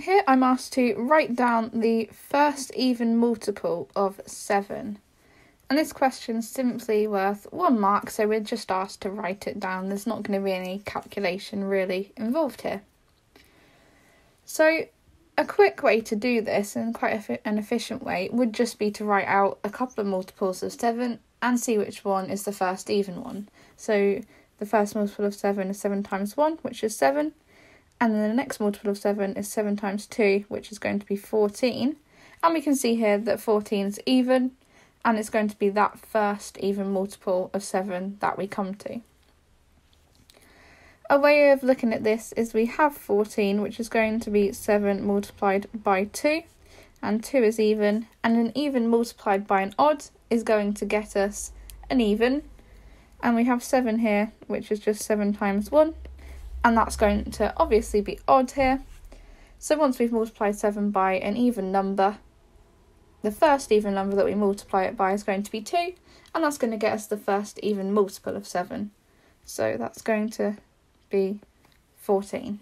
here I'm asked to write down the first even multiple of 7. And this question's simply worth one mark, so we're just asked to write it down. There's not going to be any calculation really involved here. So, a quick way to do this, and quite an efficient way, would just be to write out a couple of multiples of 7 and see which one is the first even one. So, the first multiple of 7 is 7 times 1, which is 7. And then the next multiple of 7 is 7 times 2, which is going to be 14. And we can see here that 14 is even, and it's going to be that first even multiple of 7 that we come to. A way of looking at this is we have 14, which is going to be 7 multiplied by 2, and 2 is even, and an even multiplied by an odd is going to get us an even, and we have 7 here, which is just 7 times 1, and that's going to obviously be odd here. So once we've multiplied 7 by an even number, the first even number that we multiply it by is going to be 2, and that's going to get us the first even multiple of 7. So that's going to be 14.